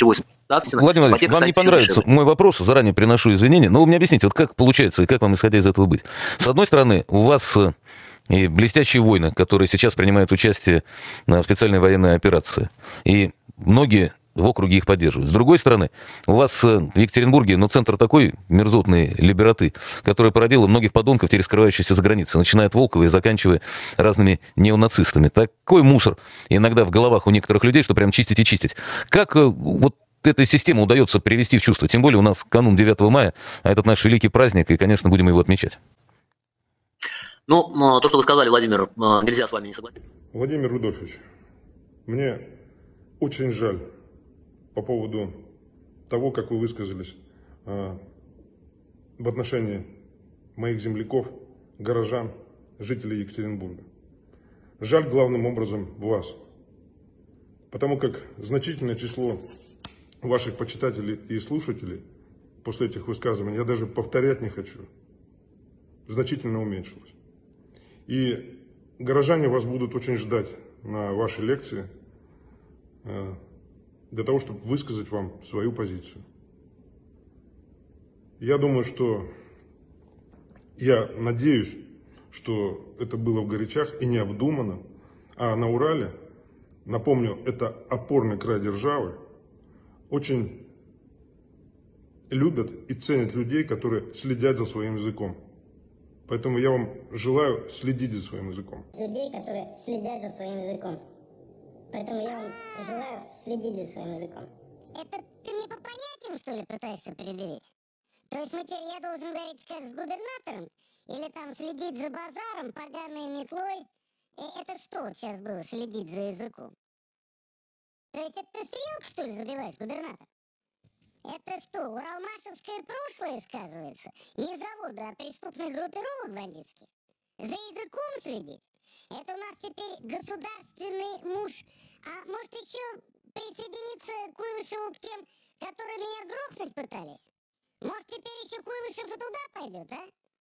ключевой. Владимир Владимирович, вам не понравится дешевле. мой вопрос, заранее приношу извинения, но вы мне объясните, вот как получается и как вам исходя из этого быть? С одной стороны, у вас э, и блестящие войны, которые сейчас принимают участие в специальной военной операции. И многие в округе их поддерживают. С другой стороны, у вас э, в Екатеринбурге, ну, центр такой мерзотный, либераты, который породил многих подонков, теперь скрывающихся за границей, начиная от Волкова и заканчивая разными неонацистами. Такой мусор иногда в головах у некоторых людей, что прям чистить и чистить. Как э, вот этой систему удается привести в чувство? Тем более у нас канун 9 мая, а этот наш великий праздник, и, конечно, будем его отмечать. Ну, то, что вы сказали, Владимир, э, нельзя с вами не согласиться. Владимир Рудольфович, мне очень жаль по поводу того, как вы высказались э, в отношении моих земляков, горожан, жителей Екатеринбурга. Жаль главным образом вас, потому как значительное число ваших почитателей и слушателей после этих высказываний, я даже повторять не хочу, значительно уменьшилось. И горожане вас будут очень ждать на вашей лекции э, для того, чтобы высказать вам свою позицию. Я думаю, что я надеюсь, что это было в горячах и необдуманно, а на Урале, напомню, это опорный край державы, очень любят и ценят людей, которые следят за своим языком. Поэтому я вам желаю следить за своим языком. Людей, которые следят за своим языком. Поэтому я вам желаю следить за своим языком. Это ты мне по понятиям, что ли, пытаешься предъявить? То есть мы теперь я должен говорить как с губернатором? Или там следить за базаром, поганой метлой? И это что вот сейчас было, следить за языком? То есть это ты стрелку, что ли, забиваешь, губернатор? Это что, уралмашевское прошлое сказывается? Не завода, а преступных группировок бандитских? За языком следить? Это у нас теперь государственный муж. А может еще присоединиться Куйвышеву к тем, которые меня грохнуть пытались? Может теперь еще Куйвышев и туда пойдет, а?